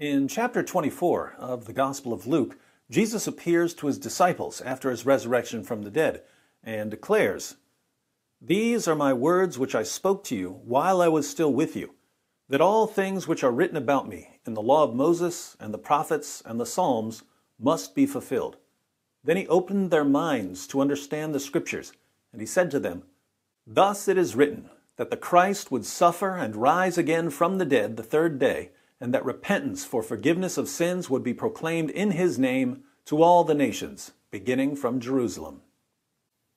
In chapter 24 of the Gospel of Luke, Jesus appears to his disciples after his resurrection from the dead and declares, These are my words which I spoke to you while I was still with you, that all things which are written about me in the law of Moses and the prophets and the Psalms must be fulfilled. Then he opened their minds to understand the Scriptures, and he said to them, Thus it is written, that the Christ would suffer and rise again from the dead the third day and that repentance for forgiveness of sins would be proclaimed in his name to all the nations, beginning from Jerusalem.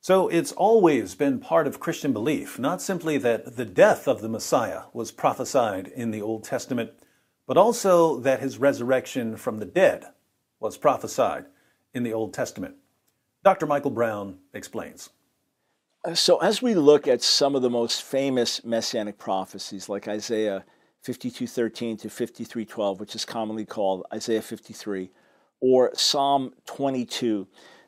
So it's always been part of Christian belief, not simply that the death of the Messiah was prophesied in the Old Testament, but also that his resurrection from the dead was prophesied in the Old Testament. Dr. Michael Brown explains. So, as we look at some of the most famous messianic prophecies, like Isaiah 52:13 to 53:12, which is commonly called Isaiah 53, or Psalm 22.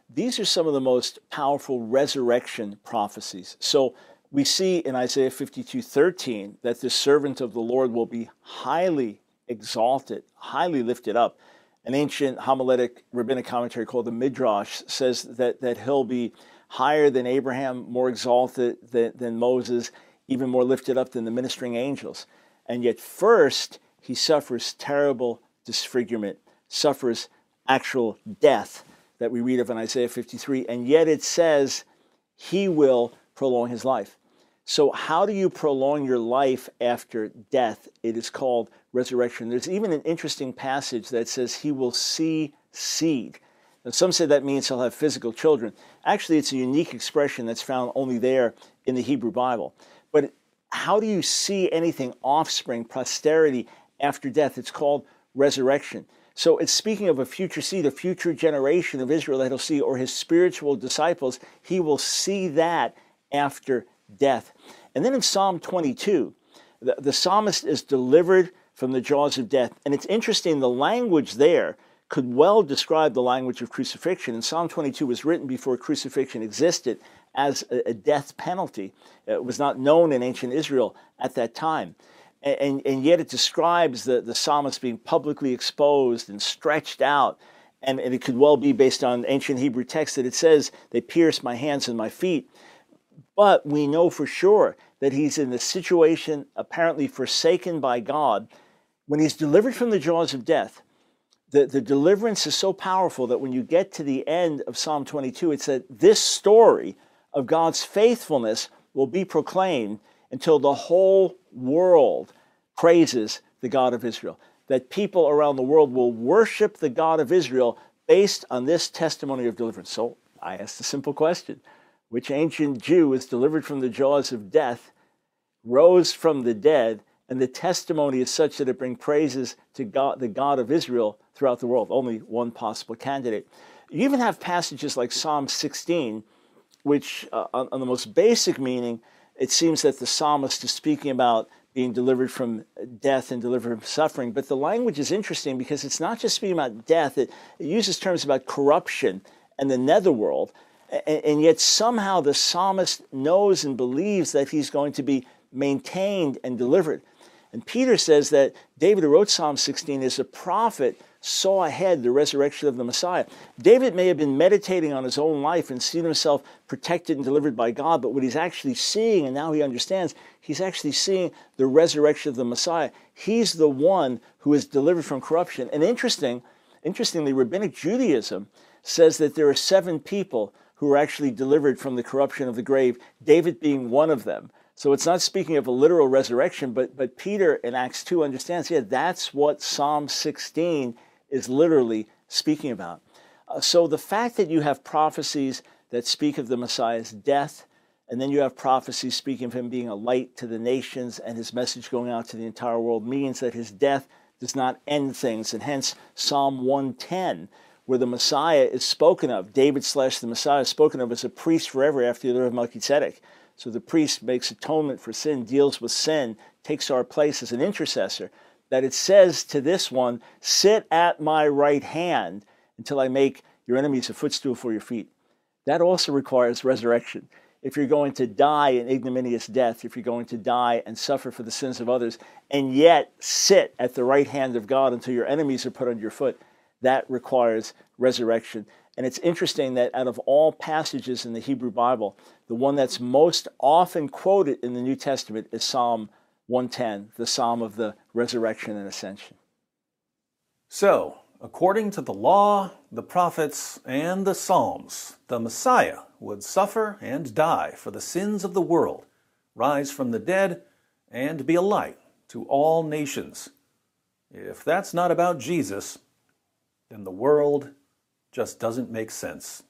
These are some of the most powerful resurrection prophecies. So we see in Isaiah 52:13 that the servant of the Lord will be highly exalted, highly lifted up. An ancient homiletic rabbinic commentary called the Midrash says that, that he'll be higher than Abraham, more exalted than, than Moses, even more lifted up than the ministering angels. And yet, first, he suffers terrible disfigurement, suffers actual death that we read of in Isaiah 53. And yet, it says he will prolong his life. So, how do you prolong your life after death? It is called resurrection. There's even an interesting passage that says he will see seed. Now, some say that means he'll have physical children. Actually, it's a unique expression that's found only there in the Hebrew Bible. But how do you see anything, offspring, posterity after death? It's called resurrection. So it's speaking of a future seed, a future generation of Israel that he'll see, or his spiritual disciples. He will see that after death. And then in Psalm 22, the, the psalmist is delivered from the jaws of death. And it's interesting, the language there could well describe the language of crucifixion. And Psalm 22 was written before crucifixion existed as a, death penalty. It was not known in ancient Israel at that time. And, and, yet it describes the, the psalmist being publicly exposed and stretched out. And, and it could well be based on ancient Hebrew text that it says, They pierced my hands and my feet. But we know for sure that he's in the situation apparently forsaken by God when he's delivered from the jaws of death. The, the deliverance is so powerful that when you get to the end of Psalm 22, it said, This story of God's faithfulness will be proclaimed until the whole world praises the God of Israel. That people around the world will worship the God of Israel based on this testimony of deliverance. So I asked a simple question Which ancient Jew was delivered from the jaws of death, rose from the dead, and the testimony is such that it brings praises to God, the God of Israel throughout the world? Only one possible candidate. You even have passages like Psalm 16 which, uh, on, on, the most basic meaning, it seems that the psalmist is speaking about being delivered from death and delivered from suffering. But the language is interesting because it's not just speaking about death, it, it uses terms about corruption and the netherworld. And, and yet, somehow, the psalmist knows and believes that he's going to be maintained and delivered. And Peter says that David, who wrote Psalm 16, is a prophet saw ahead the resurrection of the Messiah. David may have been meditating on his own life and seen himself protected and delivered by God, but what he's actually seeing, and now he understands, he's actually seeing the resurrection of the Messiah. He's the one who is delivered from corruption. And interesting, interestingly, rabbinic Judaism says that there are seven people who are actually delivered from the corruption of the grave, David being one of them. So it's not speaking of a literal resurrection, but, but Peter in Acts 2 understands, yeah, that's what Psalm 16 is literally speaking about. Uh, so the fact that you have prophecies that speak of the Messiah's death, and then you have prophecies speaking of him being a light to the nations and his message going out to the entire world means that his death does not end things. And hence, Psalm 110, where the Messiah is spoken of, David slash the Messiah is spoken of as a priest forever after the order of Melchizedek. So the priest makes atonement for sin, deals with sin, takes our place as an intercessor that it says to this one, Sit at my right hand until I make your enemies a footstool for your feet. That also requires resurrection. if you're going to die an ignominious death, if you're going to die and suffer for the sins of others, and yet sit at the right hand of God until your enemies are put under your foot, that requires resurrection. And it's interesting that out of all passages in the Hebrew Bible, the one that's most often quoted in the New Testament is Psalm 110, the Psalm of the resurrection and ascension. So, according to the law, the prophets, and the Psalms, the Messiah would suffer and die for the sins of the world, rise from the dead, and be a light to all nations. If that's not about Jesus, then the world just doesn't make sense.